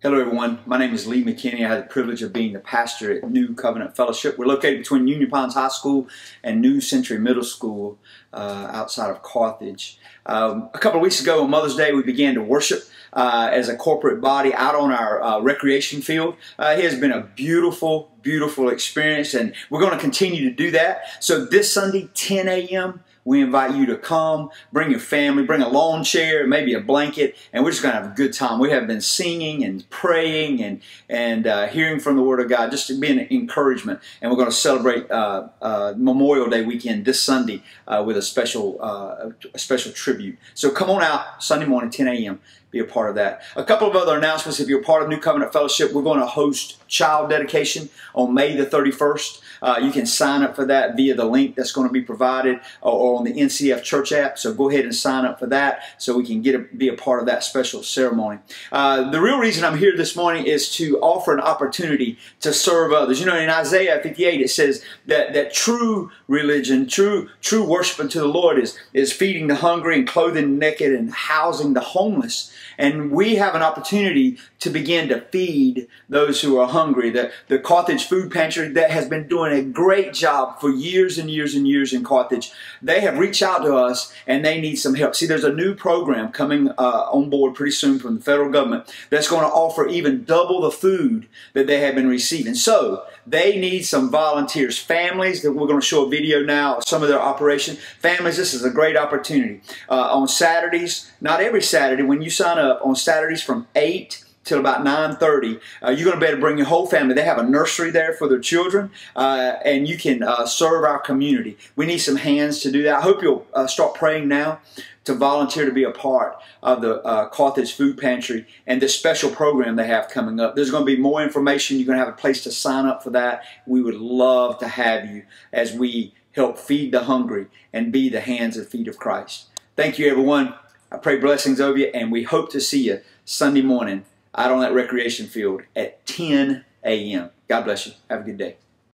Hello, everyone. My name is Lee McKinney. I had the privilege of being the pastor at New Covenant Fellowship. We're located between Union Pines High School and New Century Middle School uh, outside of Carthage. Um, a couple of weeks ago on Mother's Day, we began to worship uh, as a corporate body out on our uh, recreation field. Uh, it has been a beautiful, beautiful experience, and we're going to continue to do that. So this Sunday, 10 a.m., we invite you to come, bring your family, bring a lawn chair, maybe a blanket, and we're just going to have a good time. We have been singing and praying and and uh, hearing from the Word of God, just to be an encouragement. And we're going to celebrate uh, uh, Memorial Day weekend this Sunday uh, with a special uh, a special tribute. So come on out Sunday morning, 10 a.m be a part of that. A couple of other announcements. If you're part of New Covenant Fellowship, we're going to host child dedication on May the 31st. Uh, you can sign up for that via the link that's going to be provided or, on the NCF Church app. So go ahead and sign up for that so we can get a, be a part of that special ceremony. Uh, the real reason I'm here this morning is to offer an opportunity to serve others. You know, in Isaiah 58 it says that, that true religion, true true worship unto the Lord is, is feeding the hungry and clothing the naked and housing the homeless. And we have an opportunity to begin to feed those who are hungry. The, the Carthage Food Pantry that has been doing a great job for years and years and years in Carthage. They have reached out to us and they need some help. See, there's a new program coming uh, on board pretty soon from the federal government that's going to offer even double the food that they have been receiving. So they need some volunteers. Families, that we're going to show a video now, of some of their operation. Families, this is a great opportunity. Uh, on Saturdays, not every Saturday, when you sign up, on Saturdays from 8 till about 9.30. Uh, you're going to be able to bring your whole family. They have a nursery there for their children, uh, and you can uh, serve our community. We need some hands to do that. I hope you'll uh, start praying now to volunteer to be a part of the uh, Carthage Food Pantry and this special program they have coming up. There's going to be more information. You're going to have a place to sign up for that. We would love to have you as we help feed the hungry and be the hands and feet of Christ. Thank you, everyone. I pray blessings over you, and we hope to see you Sunday morning out on that recreation field at 10 a.m. God bless you. Have a good day.